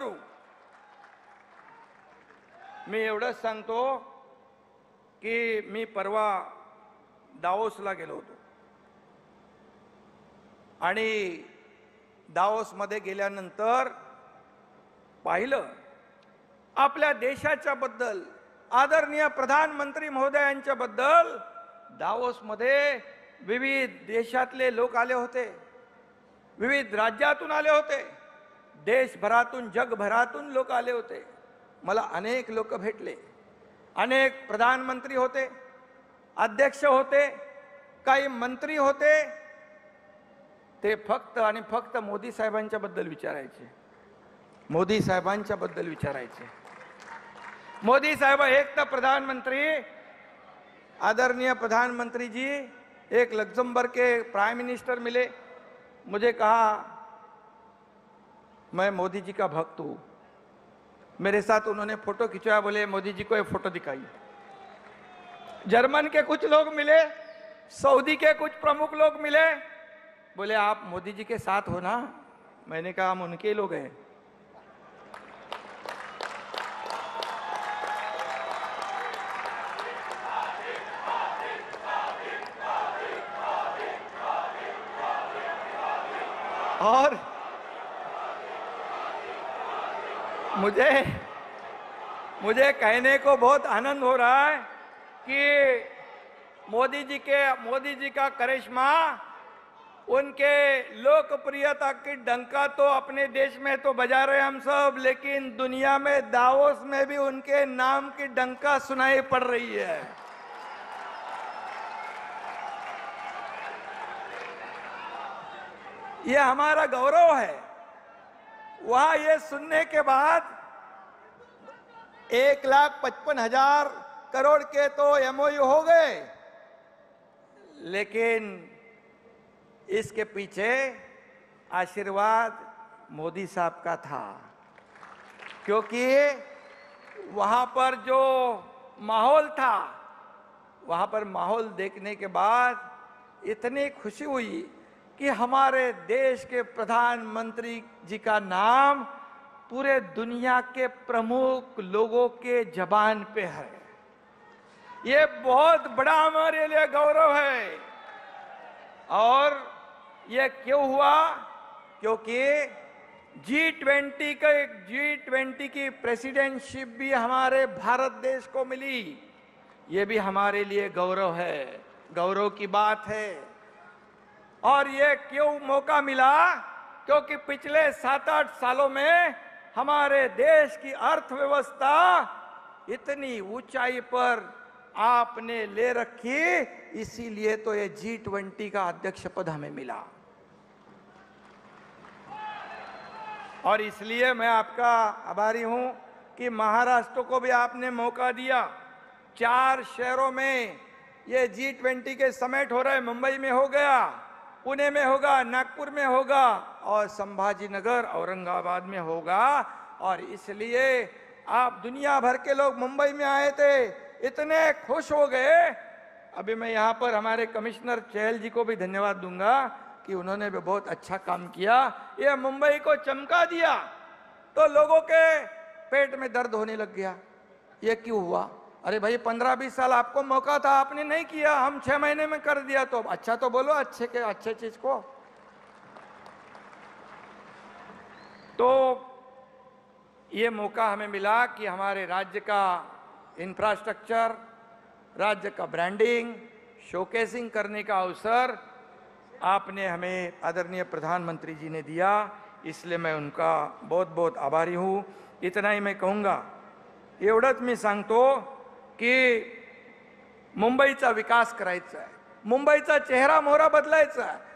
करू? मी एवढंच सांगतो की मी परवा दाओसला गेलो होतो. आणि दाओसमध्ये गेल्यानंतर पाहिलं आपल्या देशाच्या बद्दल आदरणीय प्रधानमंत्री महोदयांच्या बद्दल दाओसमध्ये विविध देशातले लोक आले होते विविध राज्यातून आले होते. देशभरातून जगभरातून लोक आले होते. मला अनेक लोक भेटले. अनेक प्रधानमंत्री होते अध्यक्ष होते काही मंत्री होते. ते फक्त आणि फक्त मोदी साहेबांच्या बद्दल विचारायचे. मोदी साहेबांच्या बद्दल विचारायचे. मोदी साहेब एक तर प्रधानमंत्री आदरणीय प्रधानमंत्री जी एक लग्जमबर्ग के प्राइम मिनिस्टर मिले. मुझे कहा मैं मोदी जी का भक्त हूँ। मेरे साथ उन्होंने फ़ोटो खिंचवाया, बोले, मोदी जी को ये फ़ोटो दिखाई जर्मन के कुछ लोग मिले, सऊदी के कुछ प्रमुख लोग मिले, बोले, आप मोदी जी के साथ हो ना? मैंने कहा, हम उनके लोग हैं। और मुझे मुझे कहने को बहुत आनंद हो रहा है कि मोदी जी के, मोदी जी का करिश्मा, उनके लोकप्रियता की डंका तो अपने देश में तो बजा रहे हम सब, लेकिन दुनिया में, दावोस में भी उनके नाम की डंका सुनाई पड़ रही है। ये हमारा गौरव है। वहाँ ये सुनने के बाद एक लाख पचपन हज़ार करोड़ के तो एमओयू हो गए। लेकिन इसके पीछे आशीर्वाद मोदी साहब का था, क्योंकि वहाँ पर जो माहौल था, वहाँ पर माहौल देखने के बाद इतनी खुशी हुई कि हमारे देश के प्रधानमंत्री जी का नाम पूरे दुनिया के प्रमुख लोगों के जबान पे है। ये बहुत बड़ा हमारे लिए गौरव है। और ये क्यों हुआ? क्योंकि जी ट्वेंटी का एक जी ट्वेंटी की प्रेसिडेंटशिप भी हमारे भारत देश को मिली। ये भी हमारे लिए गौरव है। गौरव की बात है। और ये क्यों मौका मिला? क्योंकि पिछले सात आठ सालों में हमारे देश की अर्थव्यवस्था इतनी ऊंचाई पर आपने ले रखी, इसीलिए तो ये जी ट्वेंटी का अध्यक्ष पद हमें मिला। और इसलिए मैं आपका आभारी हूँ कि महाराष्ट्र को भी आपने मौका दिया। चार शहरों में ये जी ट्वेंटी के समेट हो रहे, मुंबई में हो गया। पुणे में होगा, नागपुर में होगा और संभाजी नगर औरंगाबाद में होगा। और इसलिए आप दुनिया भर के लोग मुंबई में आए थे, इतने खुश हो गए। अभी मैं यहाँ पर हमारे कमिश्नर चहल जी को भी धन्यवाद दूँगा कि उन्होंने भी बहुत अच्छा काम किया। ये मुंबई को चमका दिया तो लोगों के पेट में दर्द होने लग गया। ये क्यों हुआ? अरे भाई, पंद्रह बीस साल आपको मौका था, आपने नहीं किया, हम छह महीने में कर दिया तो। अच्छा तो बोलो, अच्छे के, अच्छे चीज़ को। तो ये मौका हमें मिला कि हमारे राज्य का इंफ्रास्ट्रक्चर राज्य का ब्रांडिंग शोकेसिंग करने का अवसर आपने हमें आदरणीय प्रधानमंत्री जी ने दिया। इसलिए मैं उनका बहुत बहुत आभारी हूँ। इतना ही मैं कहूँगा। एवढंच मी सांगतो की मुंबईचा विकास करायचा आहे. मुंबईचा चेहरा मोहरा बदलायचा आहे.